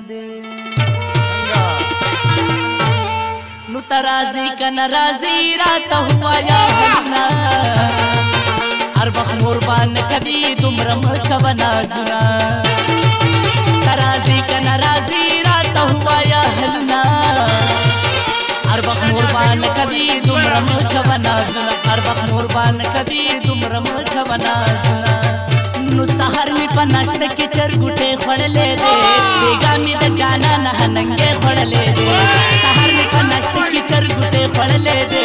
दे। तराजी का नाराजी, रात हुआ या हन्ना हर वक्त मोरबान कभी तुम रम कबना सुना तराजी का नाराजी, रात हुआ या हन्ना हर वक्त मोरबान कभी तुम रम कबना सुना हर वक्त मोरबान कभी तुम रम कबना सुना ಸಹರ್ ಮಿ ಪನ್ನಷ್ಟಕ್ಕೆ ಚರ್ಗುಟೆ ಹೊಡಲೆ ರೇ ಬೇಗಾಮಿದ ಗಾನ ನಂಗೆ ಹೊಡಲೆ ರೇ ಸಹರ್ ಮಿ ಪನ್ನಷ್ಟಕ್ಕೆ ಚರ್ಗುಟೆ ಹೊಡಲೆ ರೇ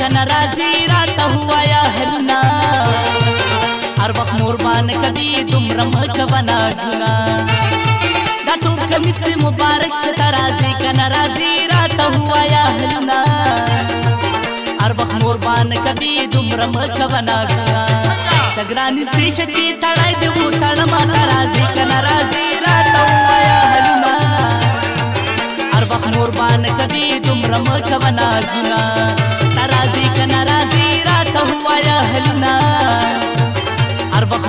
जनरा जीरा तहुआया हलना अरबक मोरबान कभी तुम रमक बना सुना। दातुर कमी से मुबारक शतराजी कनरा जीरा तहुआया हलना अरबक मोरबान कभी तुम रमक बना सुना। सगरानी देश ची तड़ाई देवू तड़मा तराजी कनरा जीरा तहुआया हलना अरबक मोरबान कभी तुम रमक बना सुना।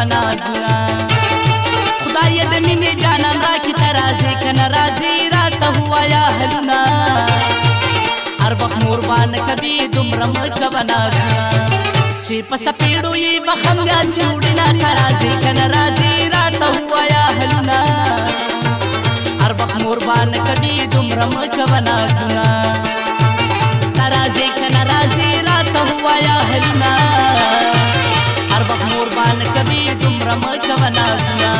बना सुना खुदा ये जाना ना कि तराजी कन राज़ी, रात हुआ या हलना। हर वक्त मोरबान कभी दुमरम का बना सुना छिप सपेड़ो ये बखंगा चूड़ना तराजी कन राज़ी, रात हुआ या हलना। हर वक्त मोरबान कभी दुमरम रम बना सुना নাজিয়া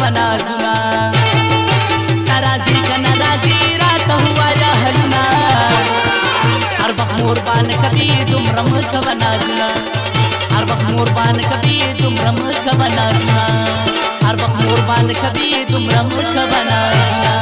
बना सुना नाराजी का नाराजी रात हुआ या हलना। हर वक्त मोरबान कभी तुम रम का बना सुना हर वक्त मोरबान कभी तुम रम का बना सुना हर वक्त मोरबान कभी तुम रम का बना सुना